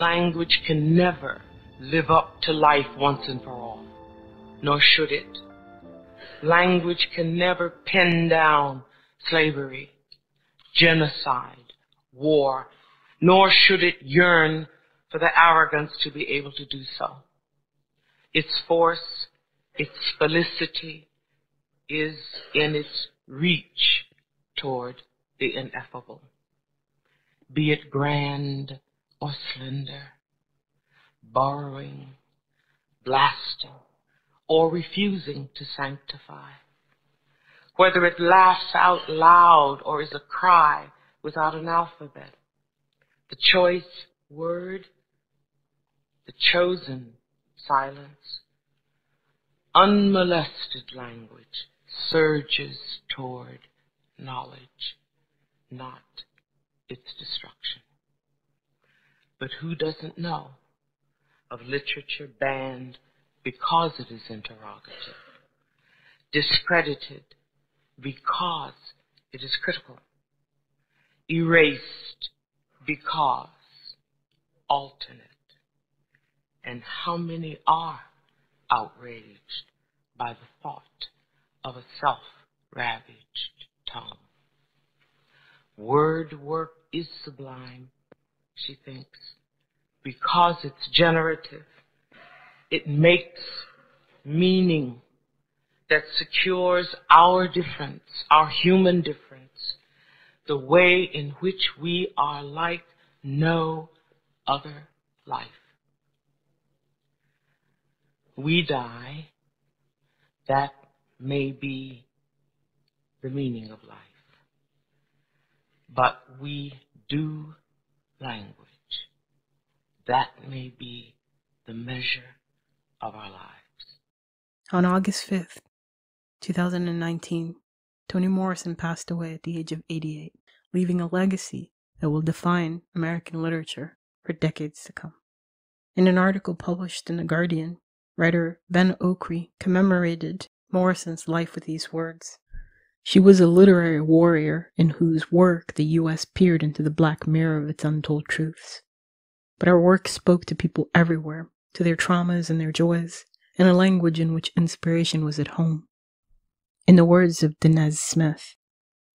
Language can never live up to life once and for all, nor should it. Language can never pin down slavery, genocide, war, nor should it yearn for the arrogance to be able to do so. Its force, its felicity is in its reach toward the ineffable. Be it grand slender, borrowing, blasting, or refusing to sanctify. Whether it laughs out loud or is a cry without an alphabet. The choice word, the chosen silence, unmolested language surges toward knowledge, not its destruction. But who doesn't know of literature banned because it is interrogative, discredited because it is critical, erased because alternate? And how many are outraged by the thought of a self-ravaged tongue? Word work is sublime, she thinks, because it's generative. It makes meaning that secures our difference, our human difference, the way in which we are like no other life. We die, that may be the meaning of life. But we do language. That may be the measure of our lives. On August 5th, 2019, Toni Morrison passed away at the age of 88, leaving a legacy that will define American literature for decades to come. In an article published in The Guardian, writer Ben Okri commemorated Morrison's life with these words she was a literary warrior in whose work the U.S. peered into the black mirror of its untold truths. But our work spoke to people everywhere, to their traumas and their joys, in a language in which inspiration was at home. In the words of Danez Smith,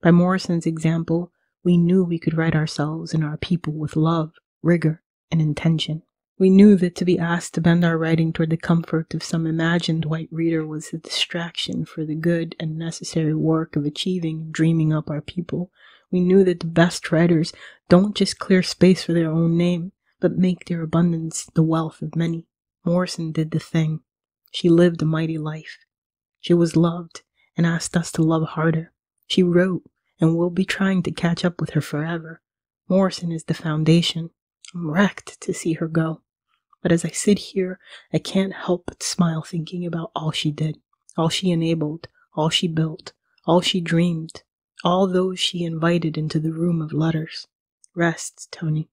by Morrison's example, we knew we could write ourselves and our people with love, rigor, and intention. We knew that to be asked to bend our writing toward the comfort of some imagined white reader was a distraction for the good and necessary work of achieving and dreaming up our people. We knew that the best writers don't just clear space for their own name, but make their abundance the wealth of many. Morrison did the thing. She lived a mighty life. She was loved and asked us to love harder. She wrote and we'll be trying to catch up with her forever. Morrison is the foundation. I'm wrecked to see her go. But as I sit here, I can't help but smile thinking about all she did, all she enabled, all she built, all she dreamed, all those she invited into the room of letters. Rest, Toni.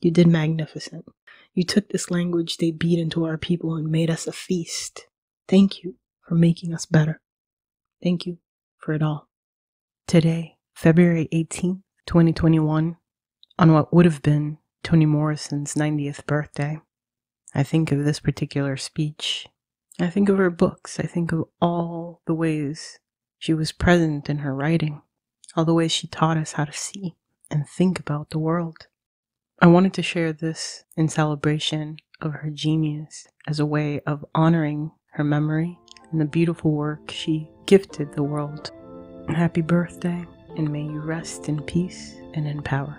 You did magnificent. You took this language they beat into our people and made us a feast. Thank you for making us better. Thank you for it all. Today, February 18th, 2021, on what would have been Toni Morrison's 90th birthday, I think of this particular speech. I think of her books. I think of all the ways she was present in her writing, all the ways she taught us how to see and think about the world. I wanted to share this in celebration of her genius as a way of honoring her memory and the beautiful work she gifted the world. Happy birthday, and may you rest in peace and in power.